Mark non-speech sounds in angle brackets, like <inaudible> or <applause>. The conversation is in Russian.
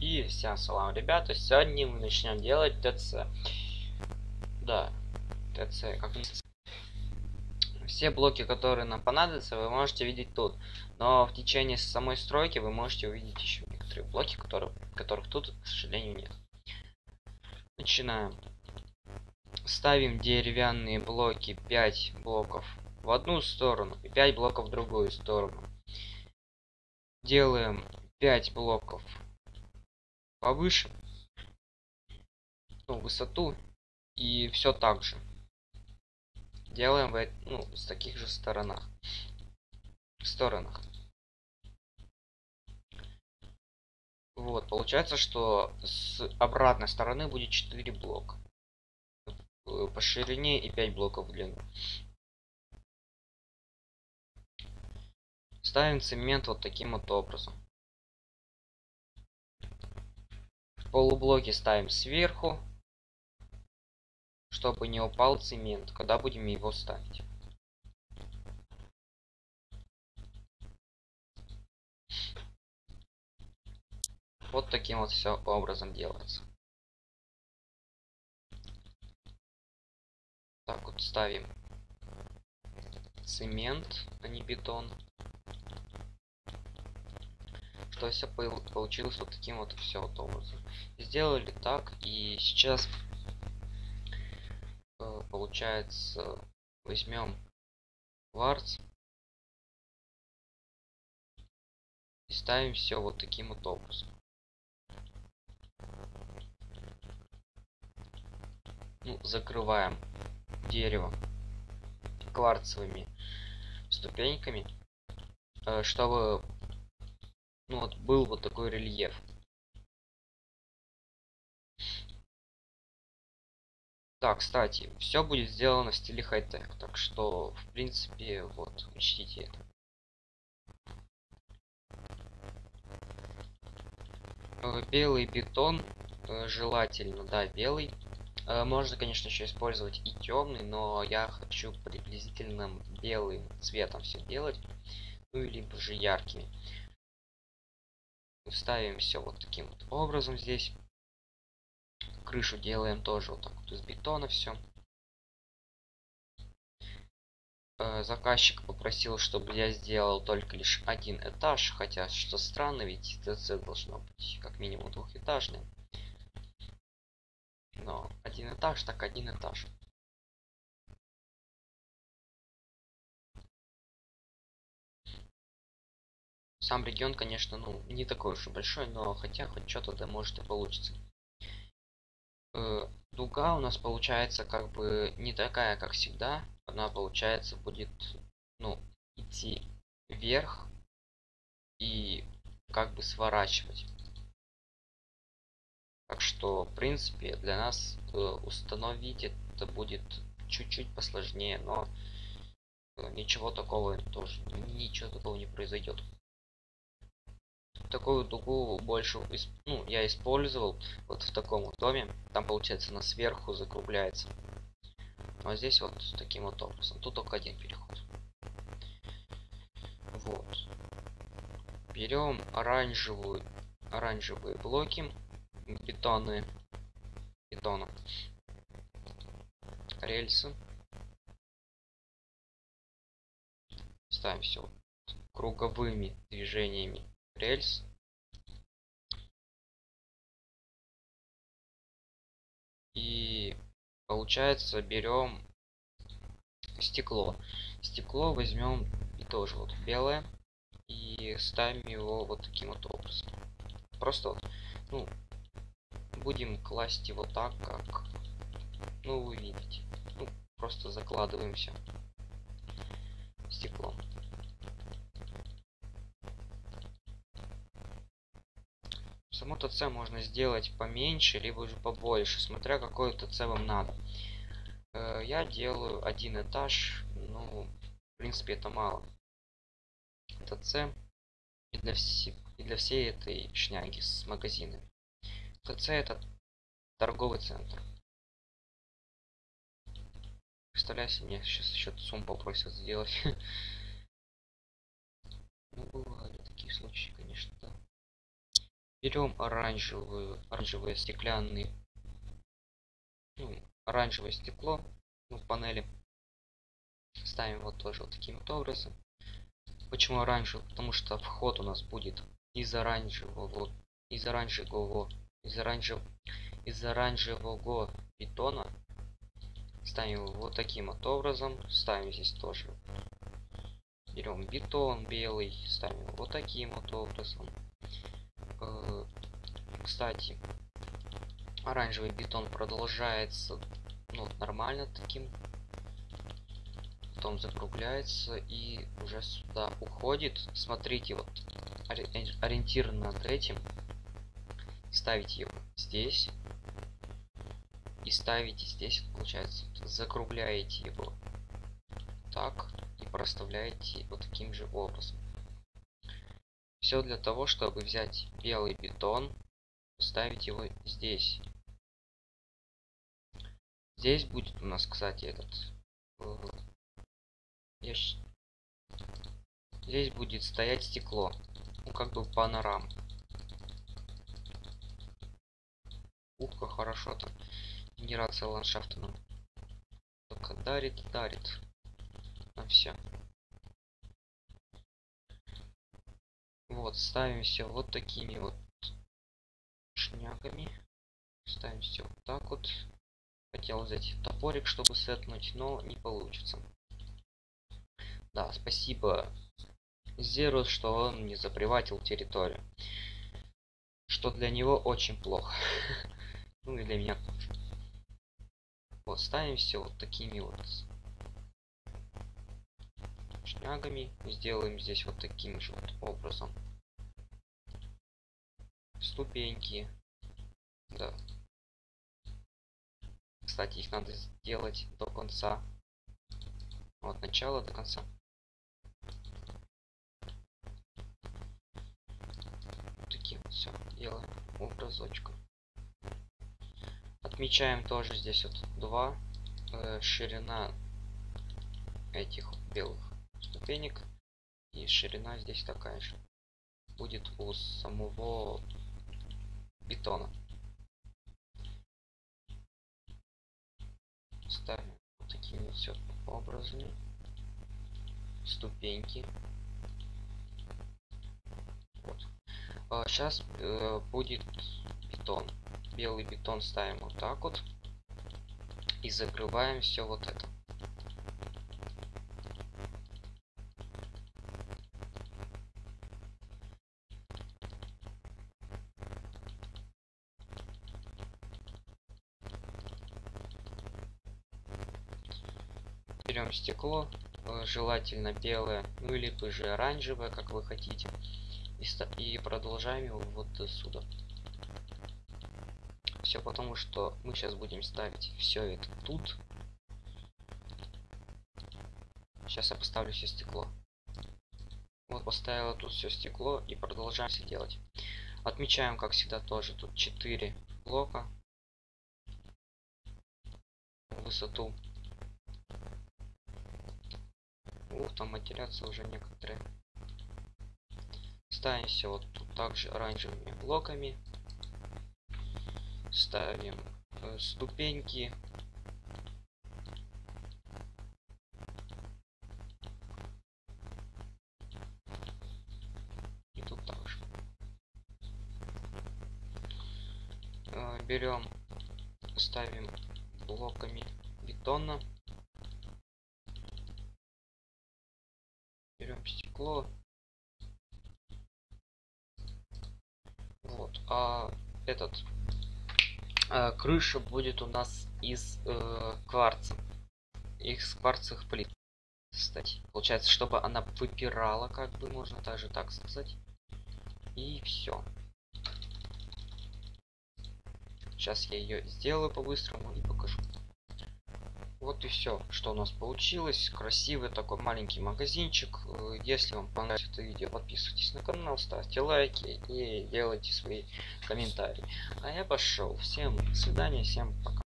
И всем салам, ребята. Сегодня мы начнем делать ТЦ. Да, ТЦ. Как все блоки, которые нам понадобятся, вы можете видеть тут. Но в течение самой стройки вы можете увидеть еще некоторые блоки, которые, которых тут, к сожалению, нет. Начинаем. Ставим деревянные блоки 5 блоков в одну сторону и 5 блоков в другую сторону. Делаем 5 блоков повыше ну, высоту и все так же. Делаем в ну, с таких же сторонах сторонах. Вот получается что с обратной стороны будет 4 блока. По ширине и 5 блоков в длину. Ставим цемент вот таким вот образом полублоки ставим сверху, чтобы не упал цемент, когда будем его ставить. Вот таким вот все образом делается. Так вот ставим цемент, а не бетон что все получилось вот таким вот все вот образом. Сделали так, и сейчас э, получается возьмем кварц и ставим все вот таким вот образом. Ну, закрываем дерево кварцевыми ступеньками, э, чтобы ну вот был вот такой рельеф. Так, кстати, все будет сделано в стиле хай-тек, так что, в принципе, вот, учтите это. Э, белый бетон, э, желательно, да, белый. Э, можно, конечно, еще использовать и темный, но я хочу приблизительным белым цветом все делать, ну и либо же яркими ставим все вот таким вот образом здесь. Крышу делаем тоже вот так вот из бетона все э, заказчик попросил чтобы я сделал только лишь один этаж хотя что странно ведь ТЦ должно быть как минимум двухэтажный но один этаж так один этаж Сам регион, конечно, ну, не такой уж и большой, но хотя хоть что-то да может и получится. Э, дуга у нас получается как бы не такая, как всегда. Она, получается, будет, ну, идти вверх и как бы сворачивать. Так что, в принципе, для нас э, установить это будет чуть-чуть посложнее, но э, ничего такого тоже, ничего такого не произойдет такую дугу больше ну, я использовал вот в таком вот доме. Там получается на сверху закругляется. А здесь вот таким вот образом. Тут только один переход. Вот. Берем оранжевую, оранжевые блоки, бетонные, бетона, рельсы. Ставим все круговыми движениями рельс. И получается берем стекло. Стекло возьмем и тоже вот белое и ставим его вот таким вот образом. Просто вот, ну будем класть его так как ну вы видите. Ну, просто закладываем все стеклом Само ТЦ можно сделать поменьше, либо же побольше, смотря какой ТЦ вам надо. Э, я делаю один этаж, ну, в принципе, это мало. ТЦ и для, все, и для всей этой шняги с магазинами. ТЦ это торговый центр. Представляете, мне сейчас еще сум попросят сделать. <laughs> Ну, бывали такие случаи, конечно, да. Берем оранжевую оранжевые стеклянные ну, оранжевое стекло ну, в панели. Ставим вот тоже вот таким вот образом. Почему оранжевый? Потому что вход у нас будет из оранжевого из оранжевого из оранжевого из оранжевого бетона ставим вот таким вот образом. Ставим здесь тоже. Берем бетон белый ставим вот таким вот образом кстати оранжевый бетон продолжается ну, нормально таким. Потом закругляется и уже сюда уходит. Смотрите вот ориентир над этим. Ставите его здесь. И ставите здесь получается закругляете его так и проставляете вот таким же образом. Все для того чтобы взять белый бетон ставить его здесь. Здесь будет у нас кстати этот э, я здесь будет стоять стекло. Ну как бы панорам. Ух как хорошо там. Генерация ландшафта нам только дарит дарит нам все вот ставим все вот такими вот шнягами. Ставим все вот так вот. Хотел взять топорик чтобы сетнуть но не получится. Да спасибо Зерус, что он не заприватил территорию что для него очень плохо. <laughs> Ну и для меня вот ставим все вот такими вот шнягами. Сделаем здесь вот таким же вот образом ступеньки да. Кстати их надо сделать до конца. От начала до конца. Таким вот все делаем образочком. Отмечаем тоже здесь вот два э, ширина этих белых ступенек и ширина здесь такая же. Будет у самого бетона ставим вот такими вот образами ступеньки. Вот. а сейчас э, будет бетон. Белый бетон ставим вот так вот и закрываем все вот это берем стекло э, желательно белое ну или же оранжевое как вы хотите. И, и продолжаем его вот сюда все потому что мы сейчас будем ставить все это тут. Сейчас я поставлю все стекло. Вот поставила тут все стекло и продолжаем все делать. Отмечаем как всегда тоже тут 4 блока. Высоту Ух, там матерятся уже некоторые. Ставимся вот тут также оранжевыми блоками. Ставим э, ступеньки. И тут также. Э, берем, ставим блоками бетона. берем стекло а этот а, крыша будет у нас из э, кварца. Из кварцевых плит кстати. Получается чтобы она выпирала как бы можно также так сказать. И все сейчас я ее сделаю по-быстрому и вот и все, что у нас получилось. Красивый такой маленький магазинчик. Э, если вам понравилось это видео, подписывайтесь на канал, ставьте лайки и делайте свои комментарии. А я пошел. Всем свидания, всем пока.